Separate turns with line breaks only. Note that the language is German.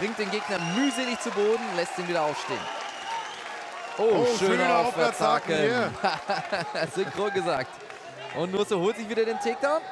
bringt den Gegner mühselig zu Boden, lässt ihn wieder aufstehen. Oh,
Oh,
schöner
schöner
Aufwärtshaken.
Aufwärtshaken
Synchron gesagt. Und Nusse holt sich wieder den Takedown.